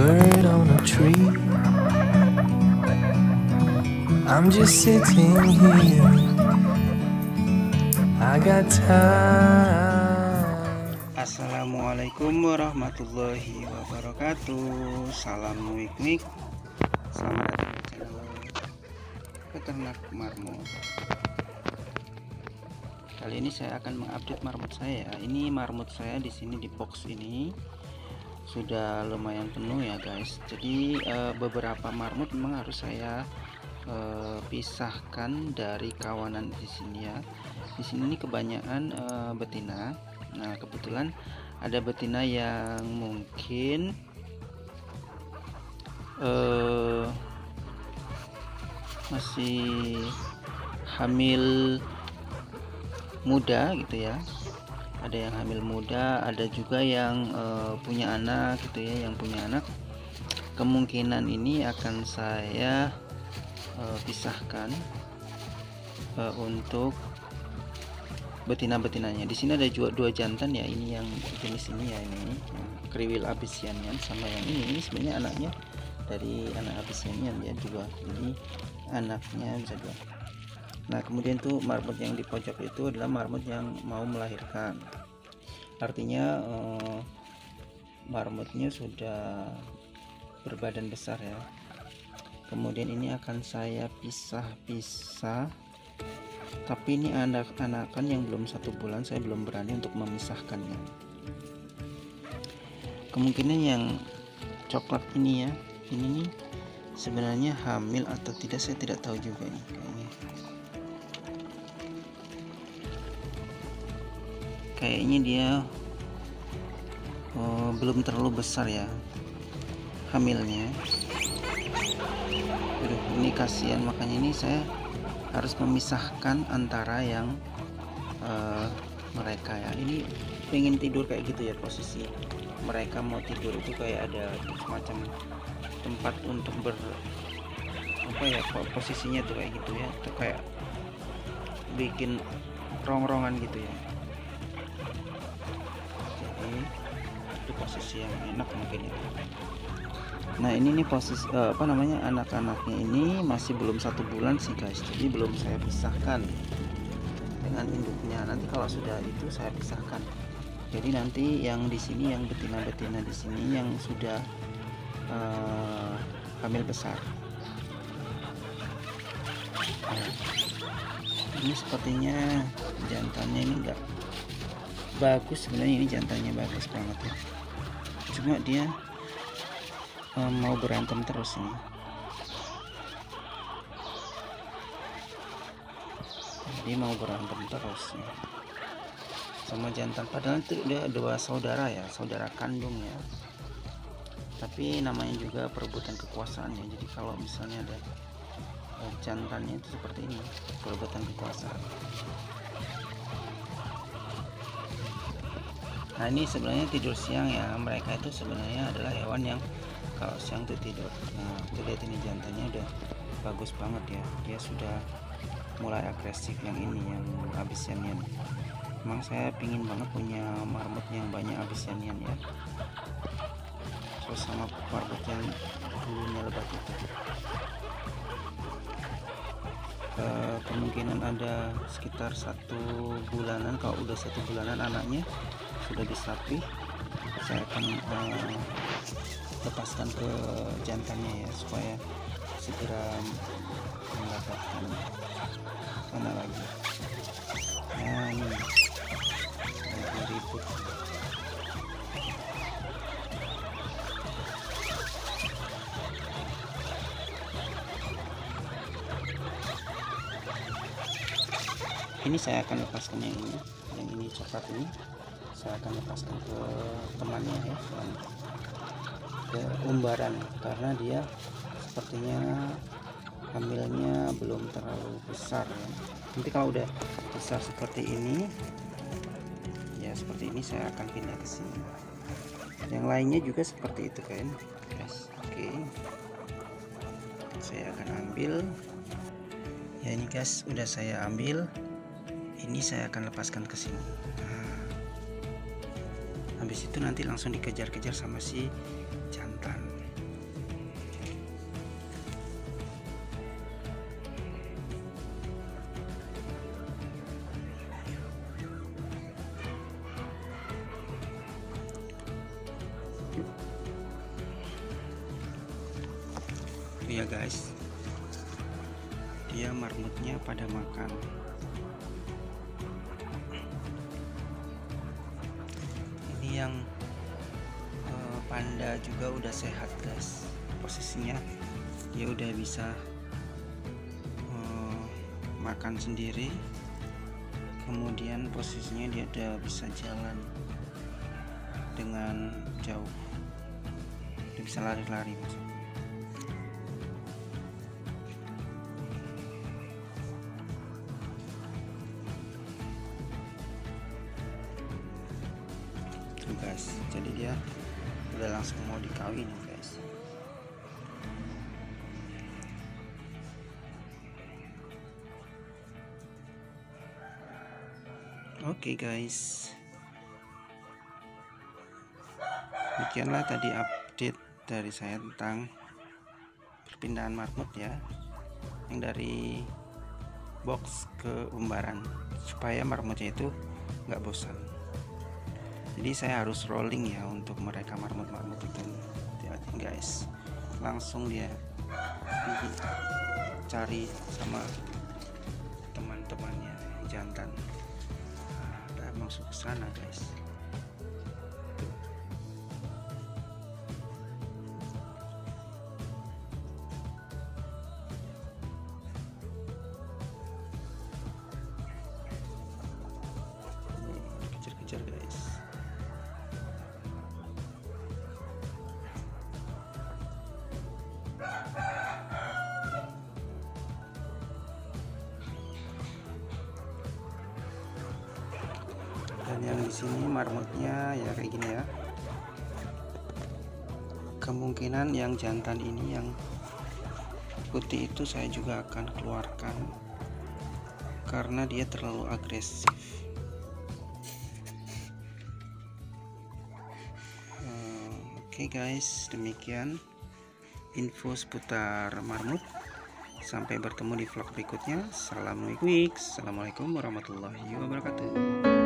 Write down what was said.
bird on a tree. I'm just sitting here. I got time. Assalamualaikum warahmatullahi wabarakatuh Salam wik-wik Selamat datang di channel Peternak Marmut Kali ini saya akan mengupdate marmut saya Ini marmut saya di sini di box ini Sudah lumayan penuh ya guys. Jadi eh, beberapa marmut memang harus saya eh, pisahkan dari kawanan di sini ya. Di sini kebanyakan uh, betina. Nah kebetulan ada betina yang mungkin uh, masih hamil muda gitu ya ada yang hamil muda ada juga yang uh, punya anak gitu ya yang punya anak. Kemungkinan ini akan saya uh, pisahkan uh, untuk betina-betinanya. Di sini ada juga dua jantan ya ini yang jenis ini ya ini kriwil abisianian sama yang ini. Ini sebenarnya anaknya dari anak abisianian ya juga ini anaknya bisa dua nah kemudian tuh marmut yang di pojok itu adalah marmut yang mau melahirkan. Artinya eh, marmutnya sudah berbadan besar ya. Kemudian ini akan saya pisah-pisah. Tapi ini anak-anakan yang belum satu bulan saya belum berani untuk memisahkannya. Kemungkinan yang coklat ini ya. Ini nih sebenarnya hamil atau tidak saya tidak tahu juga kayaknya kayaknya dia oh, belum terlalu besar ya hamilnya. Aduh, ini kasihan. Makanya ini saya harus memisahkan antara yang uh, mereka ya. Ini pengen tidur kayak gitu ya posisi mereka mau tidur itu kayak ada semacam tempat untuk ber apa ya posisinya tuh kayak gitu ya. Itu kayak bikin rongrongan gitu ya jadi itu posisi yang enak mungkin itu nah ini nih posisi uh, apa namanya anak-anaknya ini masih belum satu bulan sih guys. Jadi belum saya pisahkan dengan induknya. Nanti kalau sudah itu saya pisahkan. Jadi nanti yang di sini yang betina-betina di sini yang sudah uh, hamil besar. Nah, ini sepertinya jantannya ini enggak bagus sebenarnya ini jantannya bagus banget ya. Cuma dia um, mau berantem terus nih jadi mau berantem terus nih sama jantan padahal itu dia dua saudara ya saudara kandung ya. Tapi namanya juga perebutan kekuasaan ya. Jadi kalau misalnya ada uh, jantannya itu seperti ini perebutan kekuasaan nah ini sebenarnya tidur siang ya. Mereka itu sebenarnya adalah hewan yang kalau siang tuh tidur. Nah tuh lihat ini jantannya udah bagus banget ya. Dia sudah mulai agresif yang ini yang abisanian emang saya pingin banget punya marmut yang banyak abisanian ya. Terus sama marmut yang bulunya lebat itu. E, kemungkinan ada sekitar satu bulanan kalau udah satu bulanan anaknya sudah disapih saya akan uh, lepaskan ke jantannya ya supaya segera mendapatkan mana lagi. Nah ini lagi ribut. Ini saya akan lepaskan yang ini yang ini coklat ini saya akan lepaskan ke temannya ya ke umbaran karena dia sepertinya hamilnya belum terlalu besar ya. nanti kalau udah besar seperti ini ya seperti ini saya akan pindah ke sini. Yang lainnya juga seperti itu kan? Guys oke. Saya akan ambil. Ya ini guys udah saya ambil. Ini saya akan lepaskan ke sini habis itu nanti langsung dikejar-kejar sama si jantan. Ya guys. Dia marmutnya pada makan. Yang eh, panda juga udah sehat guys. Posisinya dia udah bisa eh, makan sendiri. Kemudian posisinya dia udah bisa jalan dengan jauh. Dia bisa lari-lari maksudnya. Jadi dia udah langsung mau dikawin guys. Oke guys. Demikianlah tadi update dari saya tentang perpindahan marmut ya. Yang dari box ke umbaran Supaya marmutnya itu nggak bosan Jadi saya harus rolling ya untuk mereka marmut-marmut itu. Hati-hati guys. Langsung dia cari sama teman-temannya jantan. Udah masuk ke sana guys. Kejar-kejar guys sini marmutnya ya kayak gini ya. Kemungkinan yang jantan ini yang putih itu saya juga akan keluarkan karena dia terlalu agresif. Eh, oke guys demikian info seputar marmut. Sampai bertemu di vlog berikutnya. Salam week assalamualaikum warahmatullahi wabarakatuh